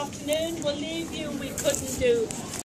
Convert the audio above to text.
afternoon, we'll leave you. We couldn't do